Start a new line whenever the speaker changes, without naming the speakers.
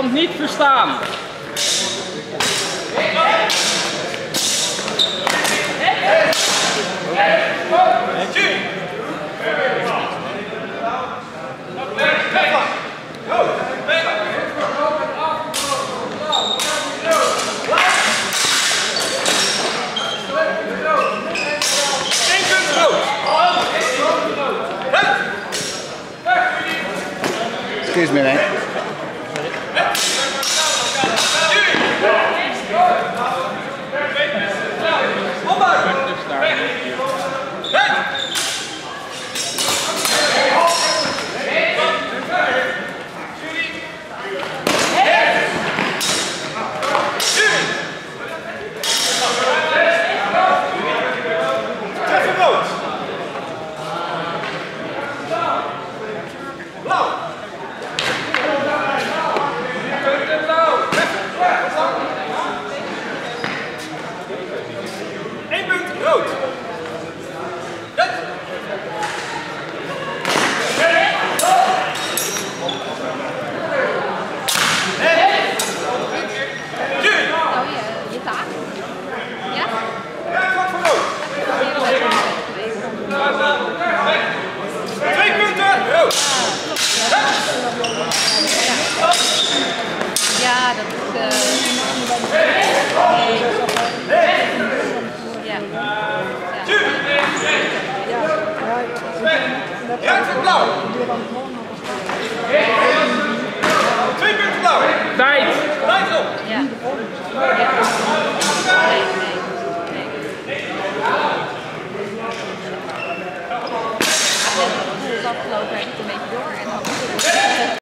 Kan niet verstaan.
Excuse me.
Não.